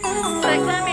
Reclame